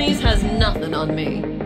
Hermes has nothing on me.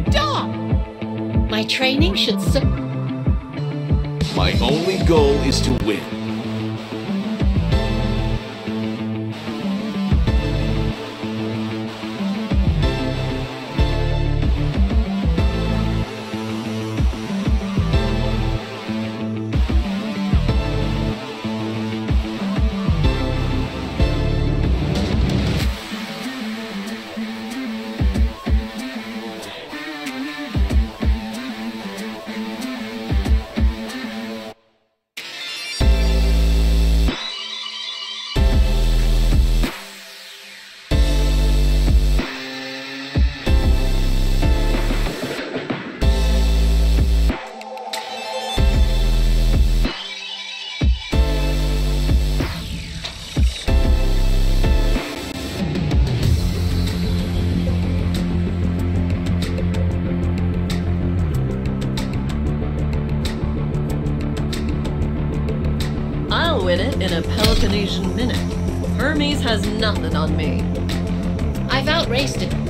done. My training should. My only goal is to win. in a Peloponnesian minute. Hermes has nothing on me. I've outraced it.